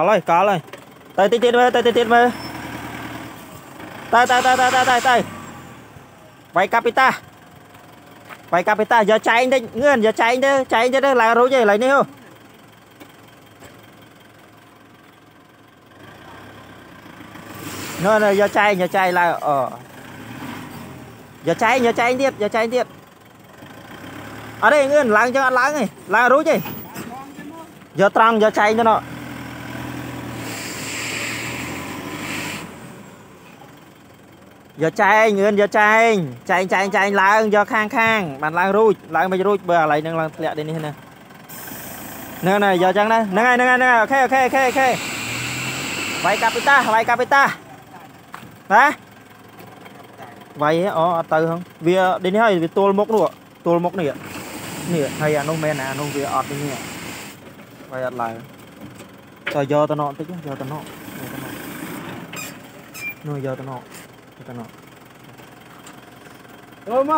ល់ហើយកលហើយទៅតិចទៀតមើលទៅតិចទៀតមើលទៅទៅទៅទៅទៅទៅវាយកាពីតាវាយកាពីតាយកចែងតិចងឿនយកចែងទៅចែងទៅឡើងរួចហើយឥឡូវនេះហ៎នៅយកចែងយកចែងឡើងអយកចែងយកចែងទៀតយកចែងទៀតអត់ទេងឿនឡើងចឹងអត់ឡើងទេឡើងរួចទេយកត្រង់យកចែងទៅណោះ យកចែងងឿនយកចែងចែងចែងចែងឡើងយកខាងខាងបានឡើងរួចឡើងមិនរួចបើឥឡូវនឹងឡើងធ្លាក់នេះនេះណាហ្នឹងហើយយកចឹងណាហ្នឹងហើយហ្នឹងហើយហ្នឹងហើយអូខេអូខេអូខេអូខេវាយកាពីតាវាយកាពីតាណាវាយអូអត់ទៅហងវានេះហើយវាទល់មុខនោះទល់មុខនេះនេះហើយអានោះមែនអានោះវាអត់នេះវាយអត់ឡើងទៅយកទៅណក់តិចយកទៅណក់យកទៅណក់នោះយកទៅណក់ យកទៅណក់ Ô, mơ.